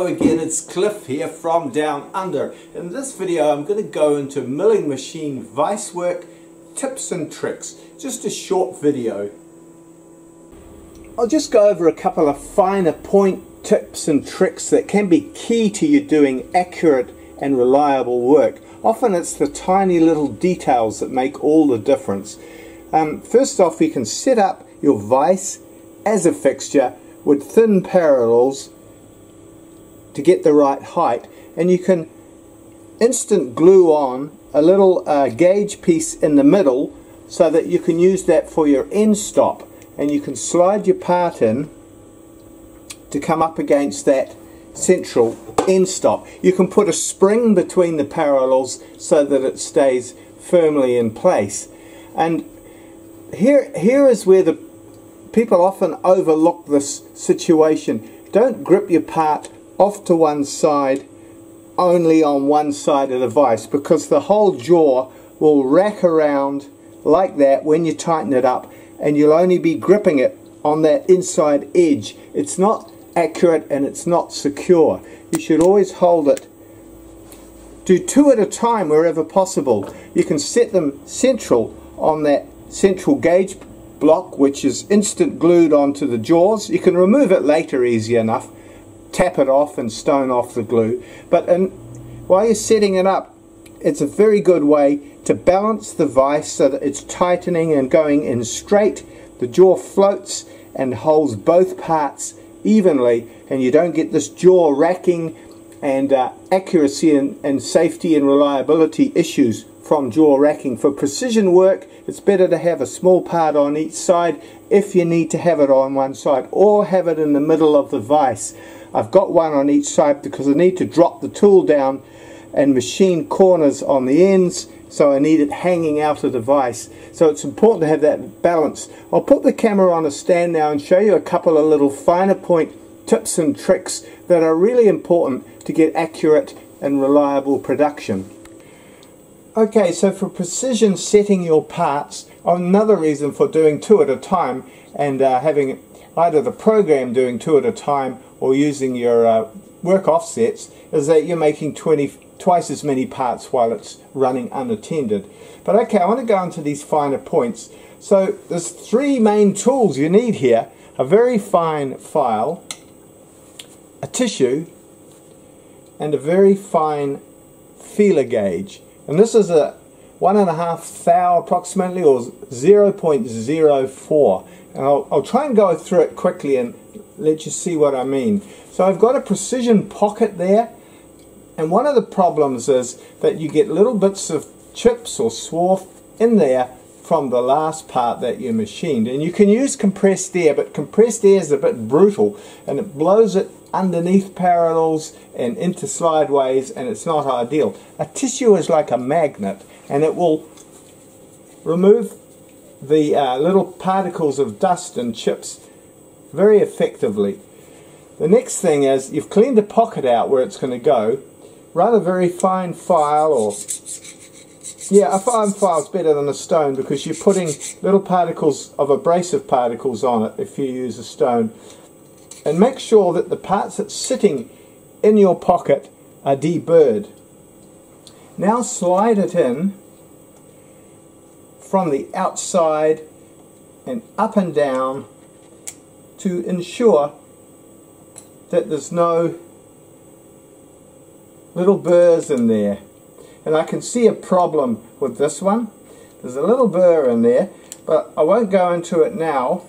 Hello again, it's Cliff here from Down Under. In this video I'm going to go into milling machine vice work tips and tricks. Just a short video. I'll just go over a couple of finer point tips and tricks that can be key to you doing accurate and reliable work. Often it's the tiny little details that make all the difference. Um, first off you can set up your vice as a fixture with thin parallels to get the right height and you can instant glue on a little uh, gauge piece in the middle so that you can use that for your end stop and you can slide your part in to come up against that central end stop. You can put a spring between the parallels so that it stays firmly in place and here here is where the people often overlook this situation. Don't grip your part off to one side only on one side of the vise because the whole jaw will rack around like that when you tighten it up and you'll only be gripping it on that inside edge. It's not accurate and it's not secure. You should always hold it. Do two at a time wherever possible. You can set them central on that central gauge block which is instant glued onto the jaws. You can remove it later easy enough tap it off and stone off the glue. But in, while you're setting it up, it's a very good way to balance the vise so that it's tightening and going in straight. The jaw floats and holds both parts evenly and you don't get this jaw racking and uh, accuracy and, and safety and reliability issues from jaw racking. For precision work, it's better to have a small part on each side if you need to have it on one side or have it in the middle of the vise. I've got one on each side because I need to drop the tool down and machine corners on the ends so I need it hanging out of the vise. So it's important to have that balance. I'll put the camera on a stand now and show you a couple of little finer point tips and tricks that are really important to get accurate and reliable production. Okay so for precision setting your parts another reason for doing two at a time and uh, having either the program doing two at a time or using your uh, work offsets is that you're making 20 twice as many parts while it's running unattended. But okay, I want to go into these finer points. So there's three main tools you need here. A very fine file, a tissue, and a very fine feeler gauge. And this is a one and a half thou approximately or 0.04 I'll, I'll try and go through it quickly and let you see what I mean. So I've got a precision pocket there and one of the problems is that you get little bits of chips or swarf in there from the last part that you machined and you can use compressed air but compressed air is a bit brutal and it blows it underneath parallels and into slideways and it's not ideal. A tissue is like a magnet and it will remove the uh, little particles of dust and chips very effectively. The next thing is you've cleaned the pocket out where it's going to go. A very fine file or yeah, a fine file is better than a stone because you're putting little particles of abrasive particles on it if you use a stone. And make sure that the parts that's sitting in your pocket are deburred. Now slide it in from the outside and up and down to ensure that there's no little burrs in there. And I can see a problem with this one. There's a little burr in there, but I won't go into it now.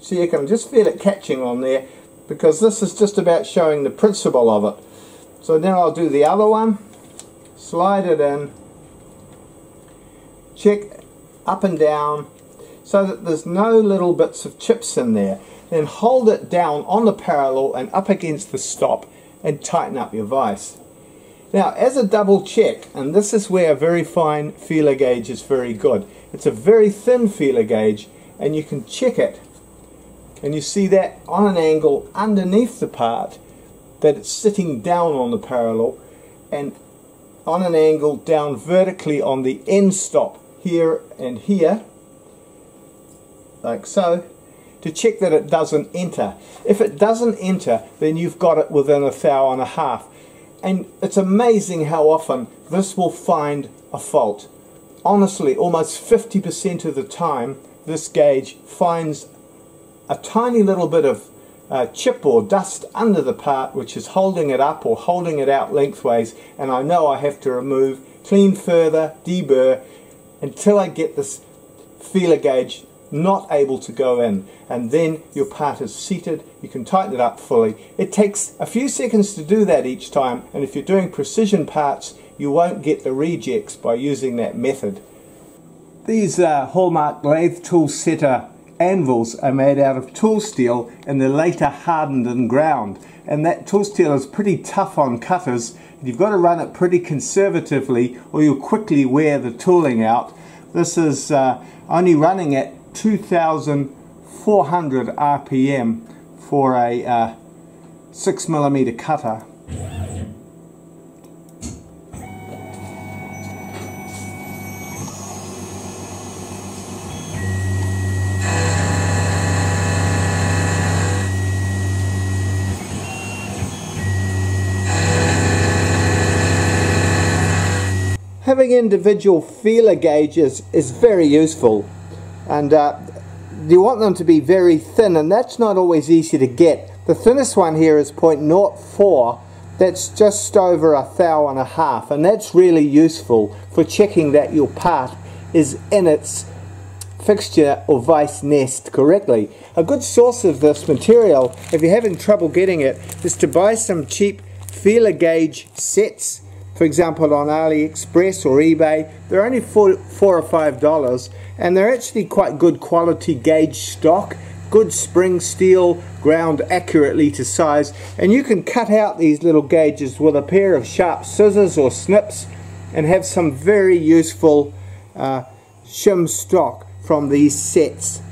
So you can just feel it catching on there because this is just about showing the principle of it. So then I'll do the other one, slide it in, check up and down so that there's no little bits of chips in there. Then hold it down on the parallel and up against the stop and tighten up your vise. Now as a double check, and this is where a very fine feeler gauge is very good. It's a very thin feeler gauge and you can check it and you see that on an angle underneath the part that it's sitting down on the parallel and on an angle down vertically on the end stop here and here like so to check that it doesn't enter. If it doesn't enter, then you've got it within a thou and a half. And it's amazing how often this will find a fault. Honestly, almost 50% of the time, this gauge finds a tiny little bit of uh, chip or dust under the part which is holding it up or holding it out lengthways and I know I have to remove, clean further, deburr until I get this feeler gauge not able to go in. And then your part is seated. You can tighten it up fully. It takes a few seconds to do that each time. And if you're doing precision parts you won't get the rejects by using that method. These uh, hallmark lathe tool setter anvils are made out of tool steel and they're later hardened and ground. And that tool steel is pretty tough on cutters. You've got to run it pretty conservatively or you'll quickly wear the tooling out. This is uh, only running at 2400 RPM for a uh, 6 millimeter cutter. Having individual feeler gauges is very useful and uh, you want them to be very thin and that's not always easy to get. The thinnest one here is 0.04 that's just over a thou and a half and that's really useful for checking that your part is in its fixture or vice nest correctly. A good source of this material, if you're having trouble getting it, is to buy some cheap feeler gauge sets for example on AliExpress or eBay they're only four, four or five dollars and they're actually quite good quality gauge stock good spring steel ground accurately to size and you can cut out these little gauges with a pair of sharp scissors or snips and have some very useful uh, shim stock from these sets.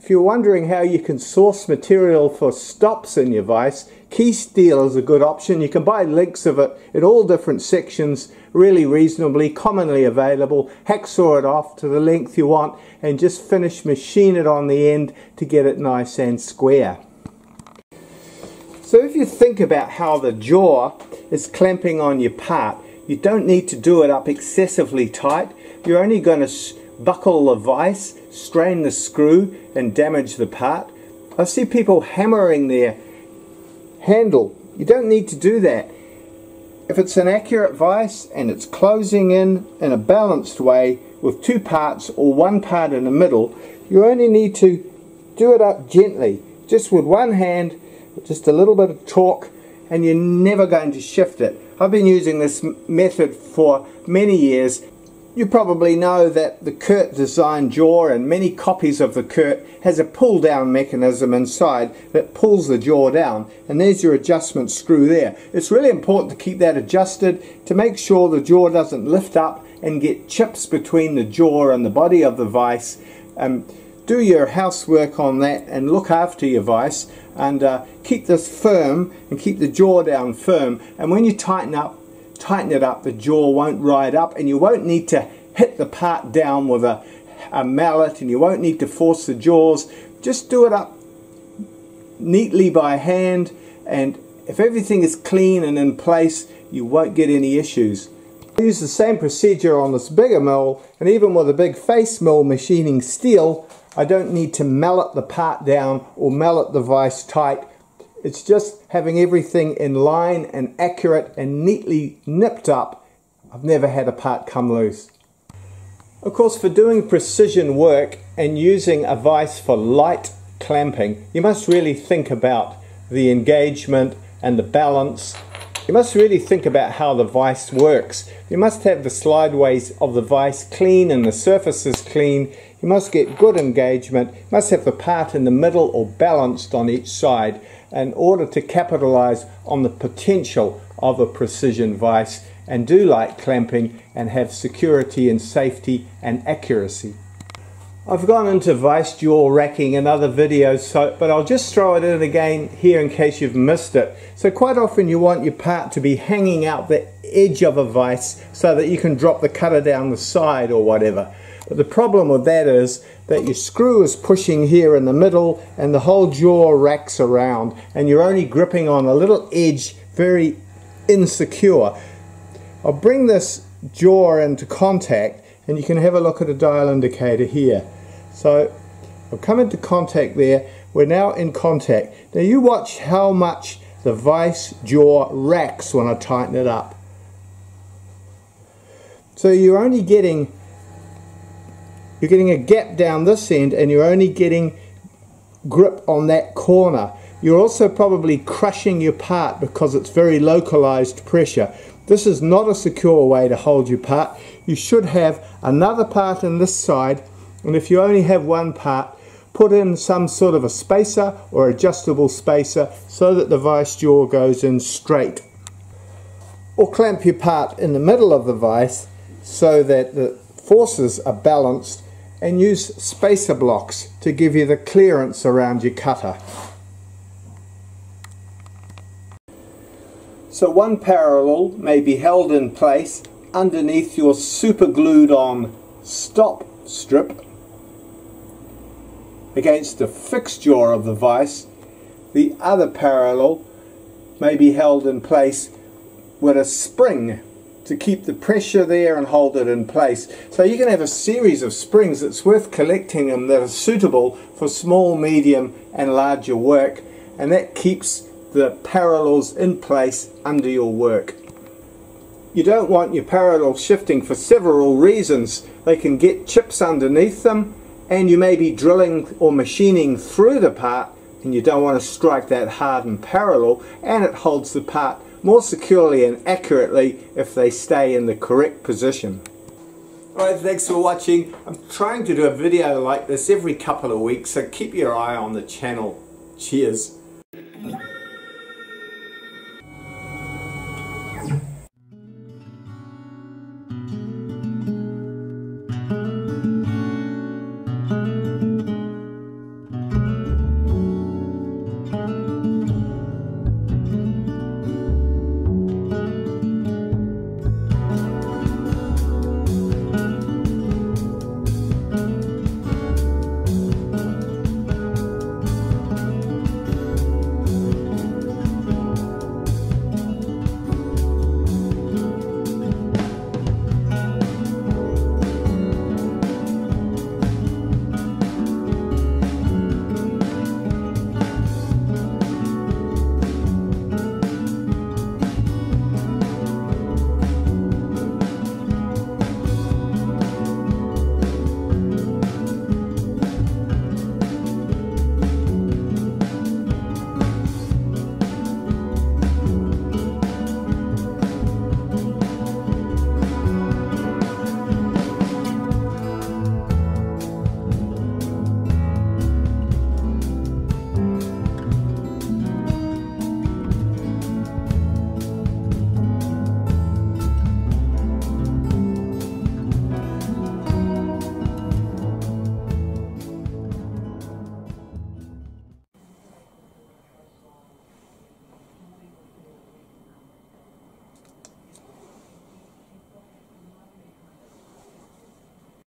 If you're wondering how you can source material for stops in your vise, Keysteel is a good option. You can buy links of it in all different sections, really reasonably, commonly available. Hacksaw it off to the length you want and just finish machine it on the end to get it nice and square. So if you think about how the jaw is clamping on your part, you don't need to do it up excessively tight. You're only going to buckle the vise, strain the screw and damage the part. I see people hammering their handle. You don't need to do that. If it's an accurate vise and it's closing in in a balanced way with two parts or one part in the middle, you only need to do it up gently, just with one hand, just a little bit of torque, and you're never going to shift it. I've been using this method for many years you probably know that the Kurt design jaw and many copies of the Kurt has a pull down mechanism inside that pulls the jaw down and there's your adjustment screw there. It's really important to keep that adjusted to make sure the jaw doesn't lift up and get chips between the jaw and the body of the vise. Um, do your housework on that and look after your vise and uh, keep this firm and keep the jaw down firm and when you tighten up tighten it up, the jaw won't ride up and you won't need to hit the part down with a, a mallet and you won't need to force the jaws. Just do it up neatly by hand and if everything is clean and in place, you won't get any issues. I use the same procedure on this bigger mill and even with a big face mill machining steel, I don't need to mallet the part down or mallet the vise tight it's just having everything in line and accurate and neatly nipped up. I've never had a part come loose. Of course, for doing precision work and using a vise for light clamping, you must really think about the engagement and the balance. You must really think about how the vise works. You must have the slideways of the vise clean and the surfaces clean. You must get good engagement. You must have the part in the middle or balanced on each side in order to capitalize on the potential of a precision vise and do light clamping and have security and safety and accuracy. I've gone into vice jaw racking in other videos, so, but I'll just throw it in again here in case you've missed it. So quite often you want your part to be hanging out the edge of a vise so that you can drop the cutter down the side or whatever. But the problem with that is that your screw is pushing here in the middle and the whole jaw racks around and you're only gripping on a little edge very insecure. I'll bring this jaw into contact and you can have a look at a dial indicator here. So I've come into contact there. We're now in contact. Now you watch how much the vice jaw racks when I tighten it up. So you're only getting you're getting a gap down this end and you're only getting grip on that corner. You're also probably crushing your part because it's very localized pressure. This is not a secure way to hold your part. You should have another part in this side and if you only have one part put in some sort of a spacer or adjustable spacer so that the vice jaw goes in straight. Or clamp your part in the middle of the vice so that the forces are balanced and use spacer blocks to give you the clearance around your cutter. So one parallel may be held in place underneath your super glued on stop strip against the jaw of the vise. The other parallel may be held in place with a spring to keep the pressure there and hold it in place. So you can have a series of springs. It's worth collecting them that are suitable for small, medium and larger work and that keeps the parallels in place under your work. You don't want your parallels shifting for several reasons. They can get chips underneath them and you may be drilling or machining through the part and you don't want to strike that hardened parallel and it holds the part more securely and accurately if they stay in the correct position. Alright, thanks for watching. I'm trying to do a video like this every couple of weeks, so keep your eye on the channel. Cheers.